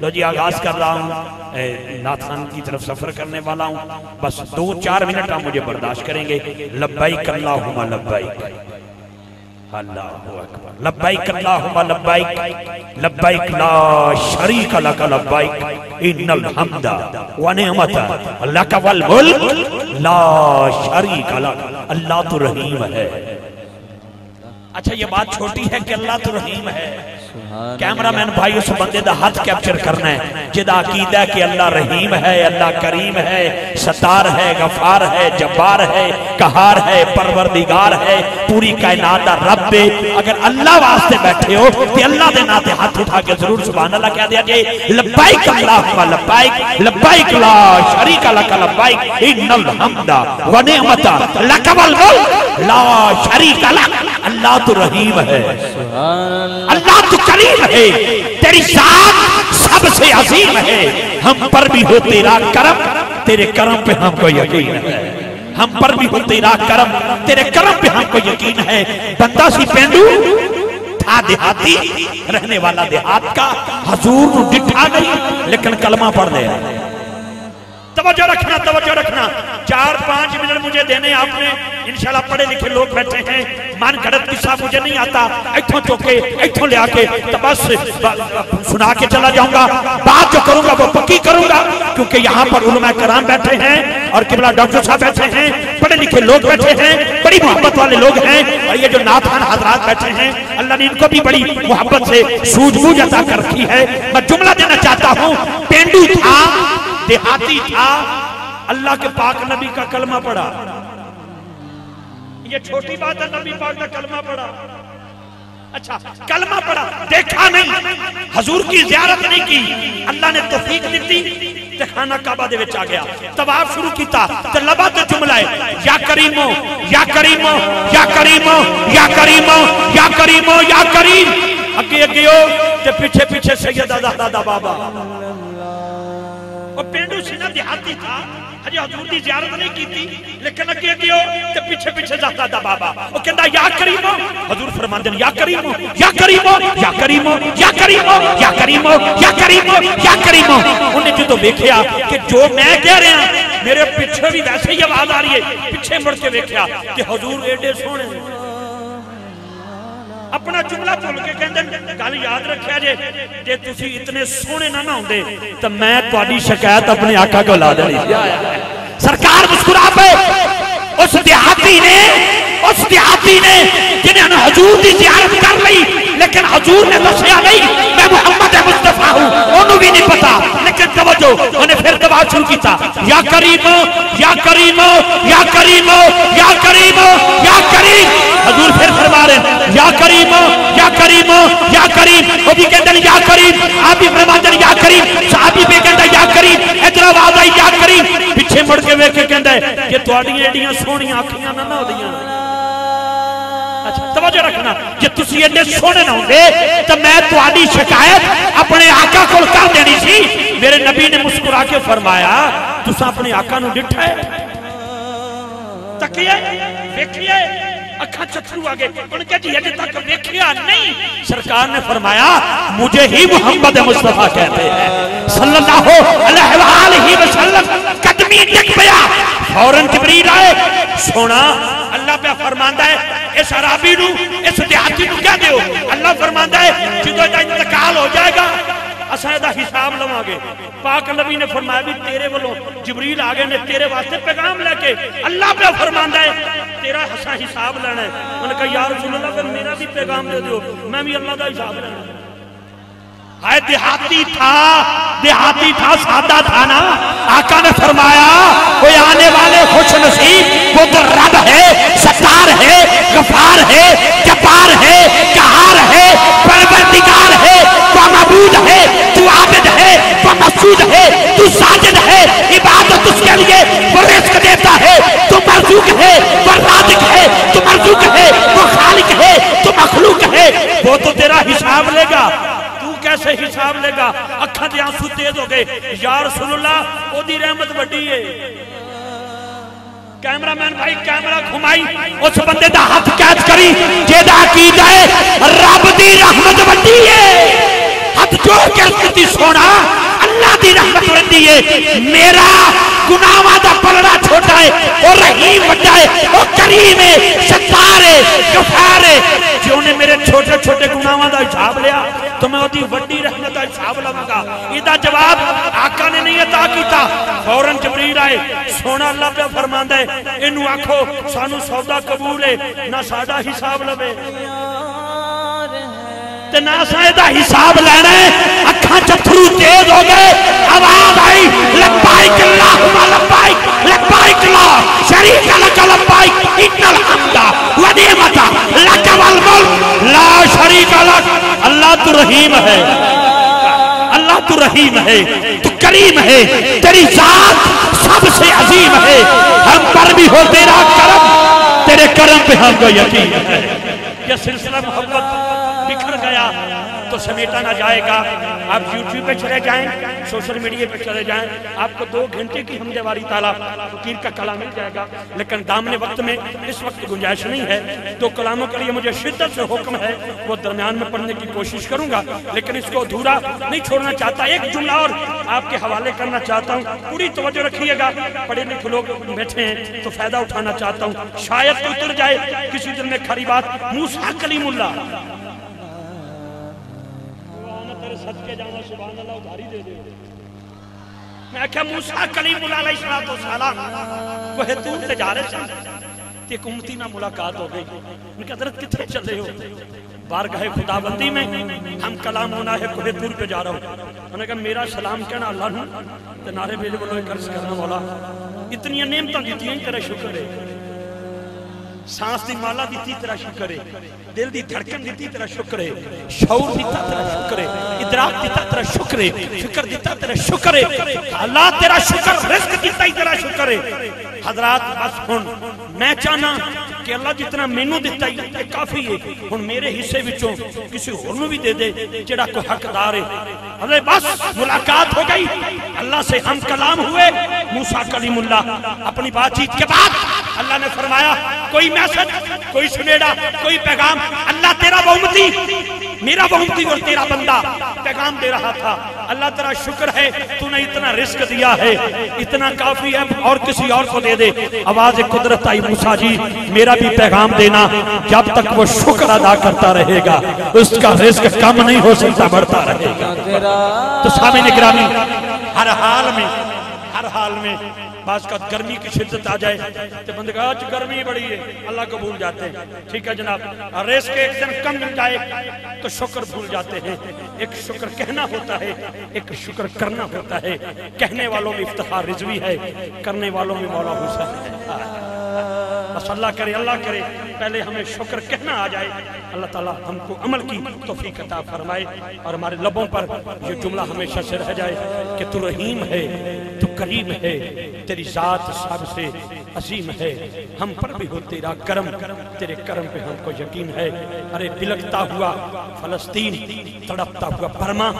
لو جی آغاز کر رہا ہوں۔ ناتھان کی طرف سفر کرنے والا ہوں۔ بس دو چار منٹ آپ مجھے برداشت کریں گے۔ لبائک اللہم لبائک اللہ اکبر۔ لبائک اللہم لبائک لبائک لا شریک لک لبائک ان الحمد و نعمت لک والملک لا شریک لک۔ اللہ تو رحیم ہے۔ اچھا یہ بات چھوٹی ہے کہ اللہ تو رحیم ہے۔ کیمرہ مین بھائی اس بندے دا ہاتھ کیپچر کرنا ہے۔ جدا عقیدہ ہے کہ اللہ رحیم ہے اللہ کریم ہے ستار ہے غفار ہے جبار ہے کہار ہے پروردگار ہے پوری کائنات دا رب ہے۔ اگر اللہ واسطے بیٹھے ہو تو اللہ دے ناتے ہاتھ اٹھا کے ضرور سبحان اللہ کہہ دیا جائے۔ لبائک اللہ و لبائک لبائک لا شریک لک لبائک ان الحمد و نعمت لک والملک لا شریک لک۔ اللہ تو رحیم ہے۔ اللہ۔ تو کریم ہے۔ تیری ذات سب سے عظیم ہے۔ ہم پر بھی ہو تیرا کرم تیرے کرم پہ ہم کو یقین ہے۔ ہم پر بھی ہو تیرا کرم تیرے کرم پہ ہم کو یقین ہے۔ بندہ سی پینڈو تھا دیہاتی رہنے والا دیہات کا۔ حضور نو ڈٹھا گئی لیکن کلمہ پڑھ دے توجہ رکھنا توجہ رکھنا۔ چار پانچ منٹ مجھے دینے آپ نے۔ انشاءاللہ پڑھے لکھے لوگ بیٹھے ہیں۔ مان گھڑت قصہ مجھے نہیں آتا۔ ایتھوں چوکے، ایتھوں لے آکے تو بس سنا کے چلا جاؤں گا۔ بات جو کروں گا، وہ پکی کروں گا۔ کیونکہ یہاں پر علماء کرام بیٹھے ہیں اور قبلہ ڈاکٹر صاحب بیٹھے ہیں۔ پڑھے لکھے لوگ بیٹھے ہیں۔ بڑی محبت والے لوگ ہیں۔ اور یہ جو ناتھان حضرات بیٹھے ہیں، اللہ نے ان کو بھی بڑی محبت سے سوج بوجھ عطا کر رکھی ہے۔ میں جملہ دینا چاہتا ہوں۔ پینڈو تھا دیہاتی تھا۔ اللہ کے پاک نبی کا کلمہ پڑھا۔ یہ چھوٹی بات ہے، نبی پاک کا کلمہ پڑھا۔ اچھا کلمہ پڑھا۔ دیکھا نہیں۔ حضور کی زیارت نہیں کی۔ اللہ نے توفیق دیتی تے خانہ کعبہ دے وچ آ گیا۔ طواف شروع کیتا تے لبا تے جملہ ہے۔ یا کریمو یا کریمو یا کریمو یا کریمو یا کریمو، یا کریم۔ اگے اگے ہو تے پیچھے پیچھے سیدہ دادا دادا بابا۔ اور سینہ تھا؟ ہجی حضور دی زیارت نہیں کی تھی لیکن اگے اگے ہو تے پیچھے پیچھے زاتا دا بابا۔ وہ کہندا، یا کریمو حضور فرمان دین یا کریمو یا کریمو یا کریمو یا کریمو یا کریمو یا کریمو یا کریمو انہیں جو تو دیکھیا کہ جو میں کہہ رہے ہیں میرے پیچھے بھی ویسے ہی آواز آ رہی ہے۔ پیچھے مڑ کے دیکھیا کہ حضور ایڈے سونے اپنا جملہ بھول کے کہندے گل یاد رکھیا جے جے تسی اتنے سونے نہ نہ ہوندے تو میں تہاڈی شکایت اپنے آقا کو لا دینی سرکار مسکرا پے اس دیہاتی نے اس دیہاتی نے جنہوں حضور دی زیارت کر لئی لیکن حضور نے دسیا نہیں میں محمد ہوں انہوں بھی نہیں پتا۔ لیکن توجہ انہیں پھر دبا شروع کیتا۔ یا کریم یا کریم یا کریم یا کریم یا کریم۔ حضور پھر فرما رہے ہیں، یا کریم یا کریم یا کریم۔ وہ بھی کہتے ہیں، یا کریم۔ آپ بھی فرما دیں یا کریم۔ صحابی بھی کہتے ہیں، یا کریم۔ ادھر آواز آئی، یا کریم۔ پیچھے مڑ کے ویکھ کے کہندا ہے کہ تواڈی ایڈیاں سونیاں اکھیاں نہ نہ ہودیاں۔ اچھا توجہ رکھنا۔ کہ تسی ایڈے سونے نہ ہوندے، تے میں تواڈی شکایت اپنے آقا کول کر دینی سی۔ میرے نبی نے مسکرا کے فرمایا، تساں اپنے آقا نو ڈٹھا ہے تکیے، ویکھیے، اکھاں چترو آگے۔ ان کے جی اجے تک ویکھیا نہیں، سرکار نے فرمایا، مجھے ہی محمد مصطفیٰ کہتے ہیں۔ صلی اللہ علیہ وآلہ وسلم، قدمی ٹک پیا۔ فوراں جبریل آئے، سونا اللہ پہ فرماندا ہے، اس عرابی نو، اس دیہاتی نو کہہ دیو۔ اللہ فرماندا ہے، جدو دا انتقال ہو جائے گا، اساں دا حساب لواں گے۔ پاک نبی نے فرمایا بھی تیرے والوں جبریل آگے نے، تیرے واسطے پیغام لے کے۔ اللہ پہ فرماندا ہے، تیرا حساب لینا ہے۔ انہوں نے کہا، یا رسول اللہ، پھر میرا بھی پیغام دے دیو، میں بھی اللہ دا حساب لینا ہے۔ آئے دیہاتی تھا دیہاتی تھا، سادہ تھا نا۔ آقا نے فرمایا، کوئی آنے والے خوش نصیب، وہ تو رب ہے، ستار ہے، غفار ہے، جبار ہے کہار ہے، پروردگار ہے وہ معبود ہے، تو عابد ہے وہ مسجود ہے، تو ساجد ہے۔ عبادت اس کے لیے وہ رزق دیتا ہے، تو مرزوق ہے وہ رازق ہے، تو مرزوق ہے وہ خالق ہے، تو مخلوق ہے۔ وہ تو تیرا حساب لے گا۔ کیسے حساب لے گا۔ اکھاں دے آنسو تیز ہو گئے۔ یا رسول اللہ او دی رحمت بڑی ہے۔ کیمرہ مین بھائی، کیمرہ گھمائی۔ اس بندے دا ہاتھ کیچ کری، جیدہ عقیدہ ہے۔ رب دی رحمت بڑی ہے۔ ہاتھ جوڑ کے عرض سونا، اللہ دی رحمت رہندی ہے۔ میرا گناہاں دا پلڑا چھوٹا ہے۔ اور رحیم بڑا ہے۔ اور کریم ہے۔ ستار ہے۔ غفار ہے۔ جو نے میرے چھوٹے چھوٹے گناہاں دا حساب لیا۔ تو میں اودی وڈی رحمت دا حساب لواں گا ایدا جواب آقا نے نہیں عطا کیتا۔ فوراً جبریل آئے۔ سونا اللہ پہ فرماندا ہے، اینو آکھو، سانو سودا قبول ہے، نہ ساڈا حساب لوے۔ تے نہ اساں حساب لینا ہے۔ اکھاں چتھرو تیز ہو گئے۔ آواز آئی لبائک اللہم لبائک لبائک لا شریک لک لبائک ان الحمد ونعمت لک والملک لا شریک لک۔ اللہ تو رحیم ہے. اللہ تو رحیم ہے. تو کریم ہے. تیری ذات سب سے عظیم ہے. ہم پر بھی ہو تیرا کرم. تیرے کرم پہ ہم کو یقین ہے. یہ سلسلہ محبت بکھر گیا. تو سمیٹا نہ جائے گا۔ آپ یوٹیوب پہ چلے جائیں، سوشل میڈیا پہ چلے جائیں، آپ کو دو گھنٹے کی ہم تعالیٰ فقیر کا کلام مل جائے گا۔ لیکن دامن وقت میں اس وقت گنجائش نہیں ہے۔ دو کلاموں کے لیے مجھے شدت سے حکم ہے۔ وہ درمیان میں پڑھنے کی کوشش کروں گا، لیکن اس کو ادھورا نہیں چھوڑنا چاہتا۔ ایک جملہ اور آپ کے حوالے کرنا چاہتا ہوں۔ پوری توجہ رکھیے گا۔ پڑھے لکھے لوگ بیٹھے ہیں، تو فائدہ اٹھانا چاہتا ہوں۔ شاید تو اتر جائے، کسی دن میں کھری بات۔ موسیٰ کلیم اللہ۔ صدقے جانا سبحان اللہ ادھاری دے دے۔ میں کہا موسیٰ کلیم اللہ علیہ السلام وہ تور تے جا رہے سن۔ تے کمتی نہ ملاقات ہو گئی ان کا حضرت کتنے چل رہے ہو؟ بارگاہ خدا بندی میں ہم کلام ہونا ہے، کوہ تور پہ جا رہا ہوں انہوں نے کہا، میرا سلام کہنا اللہ ہوں تے نعرے بیلے بلوے کرس کرنا مولا، اتنی نعمتاں دیتی ہیں تیرا شکر ہے۔ سانس دی مالا دیتی تیرا شکر ہے دل دی دھڑکن دیتی تیرا شکر ہے شعور دیتا تیرا شکر ہے ادراک دیتا تیرا شکر ہے فکر دیتا تیرا شکر ہے اللہ تیرا شکر رزق دیتا ہی تیرا شکر ہے حضرات بس ہن میں چاہنا کہ اللہ جتنا مینو دیتا ہی یہ کافی ہے ہن میرے حصے وچوں کسی اور نو بھی دے دے جڑا کوئی حقدار ہے حضرت بس ملاقات ہو گئی اللہ سے ہم کلام ہوئے موسیٰ کلیم اللہ اپنی بات چیت کے بعد اللہ نے فرمایا، کوئی میسج، کوئی سنیڑا، کوئی پیغام، اللہ تیرا بہمتی، میرا بہمتی اور تیرا بندہ، پیغام دے رہا تھا۔ اللہ تیرا شکر ہے تو نے اتنا رزق دیا ہے، اتنا کافی ہے، اور کسی اور کو دے دے۔ آواز قدرت آئی موسیٰ جی میرا بھی پیغام دینا، جب تک وہ شکر ادا کرتا رہے گا، اس کا رزق کم نہیں ہو سکتا، بڑھتا رہے گا۔ تو سامنے گرامی ہر حال میں، ہر حال میں بعض کا گرمی کی شدت آ جائے تو بندے کہا آج گرمی بڑی ہے، اللہ کو بھول جاتے ہیں۔ ٹھیک ہے جناب ریس کے ایک دن کم مل جائے تو شکر بھول جاتے ہیں۔ ایک شکر کہنا ہوتا ہے، ایک شکر کرنا ہوتا ہے۔ کہنے والوں میں افتخار رضوی ہے، کرنے والوں میں مولا حسن ہے۔ بس اللہ کرے اللہ کرے، پہلے ہمیں شکر کہنا آ جائے۔ اللہ تعالیٰ ہم کو عمل کی توفیق عطا فرمائے اور ہمارے لبوں پر یہ جملہ ہمیشہ سے رہ جائے کہ تو رحیم ہے۔ کریم ہے۔ تیری ذات سب سے عظیم ہے۔ ہم پر بھی ہو تیرا کرم۔ تیرے کرم پہ ہم کو یقین ہے۔ ارے بلکتا ہوا فلسطین، تڑپتا ہوا برما،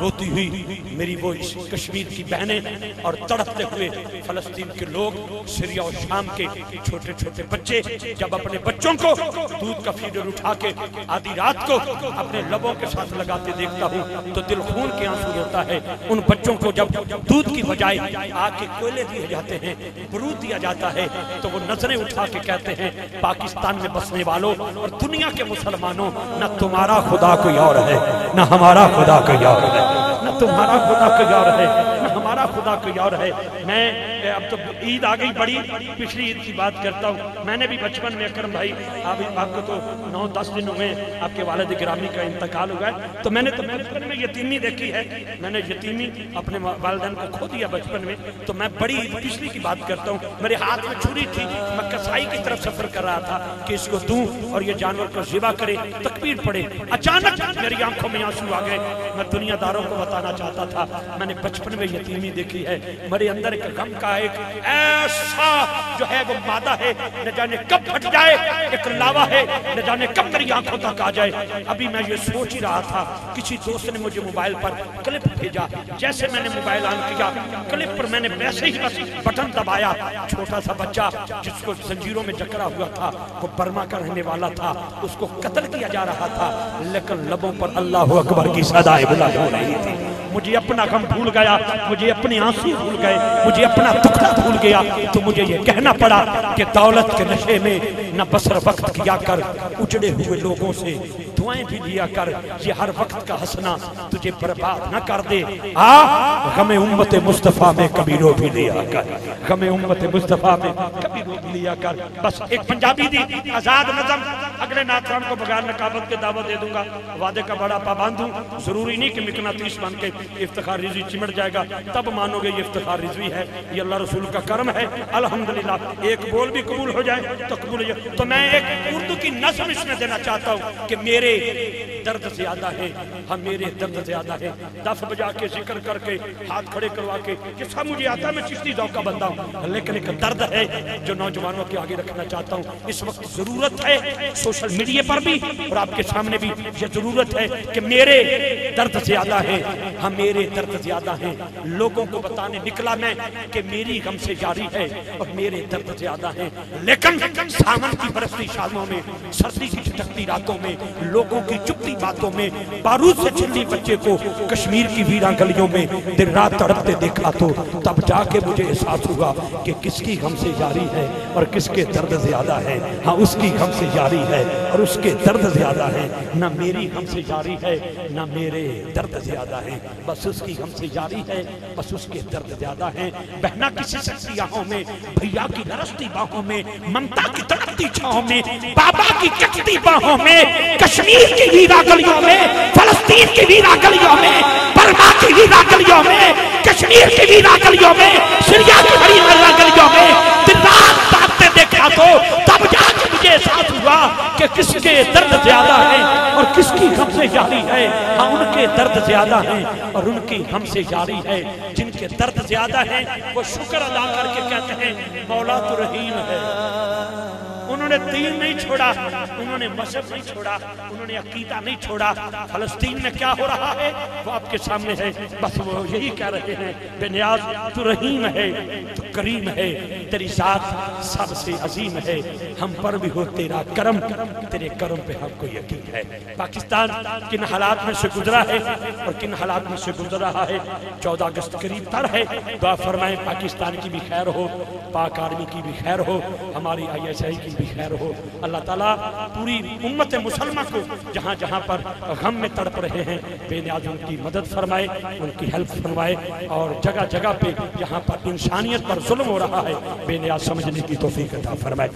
روتی ہوئی میری وہ اس کشمیر کی بہنیں اور تڑپتے ہوئے فلسطین کے لوگ سیریا اور شام کے چھوٹے چھوٹے بچے جب اپنے بچوں کو دودھ کا فیڈر اٹھا کے آدھی رات کو اپنے لبوں کے ساتھ لگاتے دیکھتا ہوں تو دل خون کے آنسو ہوتا ہے۔ ان بچوں کو جب دودھ کی بجائے آ کے کوئلے دیے جاتے ہیں، برود دیا جاتا ہے تو وہ نظریں اٹھا کے کہتے ہیں، پاکستان میں بسنے والوں اور دنیا کے مسلمانوں، نہ تمہارا خدا کوئی اور ہے، نہ ہمارا خدا کوئی اور ہے، نہ تمہارا خدا کوئی اور ہے، نہ ہمارا خدا کوئی اور ہے۔ میں اب تو عید آ گئی، بڑی پچھلی عید کی بات کرتا ہوں۔ میں نے بھی بچپن میں اکرم بھائی، آپ کو تو نو دس دن ہوئے آپ کے والد گرامی کا انتقال ہوا ہے۔ تو میں نے تو بچپن میں یتیمی دیکھی ہے۔ میں نے یتیمی اپنے والدین کو کھو دیا بچپن میں۔ تو میں بڑی عید پچھلی کی بات کرتا ہوں۔ میرے ہاتھ میں چھری تھی، میں کسائی کی طرف سفر کر رہا تھا کہ اس کو دوں اور یہ جانور کو ذبح کرے۔ تکبیر پڑے اچانک میری آنکھوں میں آنسو آ گئے۔ میں دنیا داروں کو بتانا چاہتا تھا۔ میں نے بچپن میں یتیمی دیکھی ہے۔ میرے اندر ایک غم کا کا ایک ایسا جو ہے وہ مادہ ہے، نہ جانے کب پھٹ جائے، ایک لاوا ہے، نہ جانے کب میری آنکھوں تک آ جائے۔ ابھی میں یہ سوچ ہی رہا تھا، کسی دوست نے مجھے موبائل پر کلپ بھیجا۔ جیسے میں نے موبائل آن کیا، کلپ پر میں نے ویسے ہی بس بٹن دبایا۔ چھوٹا سا بچہ جس کو زنجیروں میں جکڑا ہوا تھا، وہ برما کا رہنے والا تھا، اس کو قتل کیا جا رہا تھا، لیکن لبوں پر اللہ اکبر کی صدائے بلا ہو رہی تھی مجھے اپنا غم بھول گیا، مجھے اپنے آنسو بھول گئے، مجھے اپنا ٹکڑا بھول گیا۔ تو مجھے یہ کہنا پڑا کہ دولت کے نشے میں نہ بسر وقت کیا کر، اجڑے ہوئے لوگوں سے دعائیں بھی لیا کر۔ یہ ہر وقت کا ہسنا تجھے برباد نہ کر دے۔ آ، غم امت مصطفیٰ میں کبھی رو بھی لیا کر۔ غم امت مصطفیٰ میں کبھی رو بھی لیا کر۔ بس ایک پنجابی دی آزاد نظم۔ اگلے ناکران کو بغیر نقابت کے دعوت دے دوں گا۔ وعدے کا بڑا پابند ہوں۔ ضروری نہیں کہ مکناتیس بن کے افتخار رضوی چمٹ جائے گا۔ تب مانو گے یہ افتخار رضوی ہے۔ یہ اللہ رسول کا کرم ہے۔ الحمدللہ، ایک بول بھی قبول ہو جائے تو قبول ہو جائے۔ تو میں ایک اردو کی نظم اس میں دینا چاہتا ہوں کہ میرے درد زیادہ ہے، ہم میرے درد زیادہ ہے۔ دف بجا کے ذکر کر کے، ہاتھ کھڑے کروا کے یہ سب مجھے آتا ہے، میں چشتی ذوق کا بندہ ہوں۔ لیکن ایک درد ہے جو نوجوانوں کے آگے رکھنا چاہتا ہوں۔ اس وقت ضرورت ہے سوشل میڈیا پر بھی اور آپ کے سامنے بھی یہ ضرورت ہے کہ میرے درد زیادہ ہے۔ ہم میرے درد زیادہ ہیں۔ لوگوں کو بتانے نکلا میں کہ میری غم سے جاری ہے اور میرے درد زیادہ ہیں۔ لیکن سامن کی برستی شادوں میں، سردی کی چھٹکتی راتوں میں، لوگوں کی چپتی کی باتوں میں بارود سے چلی بچے کو کشمیر کی ویران گلیوں میں دن رات تڑپتے دیکھا تو تب جا کے مجھے احساس ہوا کہ کس کی غم سے جاری ہے اور کس کے درد زیادہ ہے۔ ہاں اس کی غم سے جاری ہے اور اس کے درد زیادہ ہے۔ نہ میری غم سے جاری ہے، نہ میرے درد زیادہ ہے۔ بس اس کی غم سے جاری ہے، بس اس کے درد زیادہ ہیں۔ بہنا کسی سکسی آہوں میں، بھیا کی نرستی باہوں میں، ممتا کی تڑپتی چھاؤں میں، بابا کی کچتی باہوں میں۔ کشمیر کی ویرا گلیوں میں، فلسطین کی ویرا گلیوں میں، برما کی ویرا گلیوں میں، کشمیر کی ویرا گلیوں میں، سریا کی بڑی ویرا گلیوں میں، دن رات تاکتے دیکھا تو، تب جا کے مجھے احساس ہوا کہ کس کے درد زیادہ ہیں اور کس کی غم سے جاری ہے۔ ہاں ان کے درد زیادہ ہیں اور ان کی غم سے جاری ہے۔ جن کے درد زیادہ ہیں، وہ شکر ادا کر کے کہتے ہیں، مولا تو رحیم ہے۔ انہوں نے دین نہیں چھوڑا، انہوں نے مذہب نہیں چھوڑا، انہوں نے عقیدہ نہیں چھوڑا۔ فلسطین میں کیا ہو رہا ہے؟ وہ آپ کے سامنے ہے، بس وہ یہی کہہ رہے ہیں، بے نیاز تو رحیم ہے۔ تو کریم ہے، تیری ذات سب سے عظیم ہے۔ ہم پر بھی ہو تیرا کرم، تیرے کرم پہ ہم کو یقین ہے۔ پاکستان کن حالات میں سے گزرا ہے اور کن حالات میں سے گزر رہا ہے، چودہ اگست قریب تر ہے۔ دعا فرمائیں، پاکستان کی بھی خیر ہو، پاک آرمی کی بھی خیر ہو، ہماری آئی ایس آئی کی بھی خیر ہو۔ اللہ تعالیٰ پوری امت مسلمہ کو جہاں جہاں پر غم میں تڑپ رہے ہیں، بے نیاز ان کی مدد فرمائے، ان کی ہیلپ فرمائے اور جگہ جگہ پہ جہاں پر انسانیت پر ظلم ہو رہا ہے بے نیاز سمجھنے کی توفیق عطا فرمائے.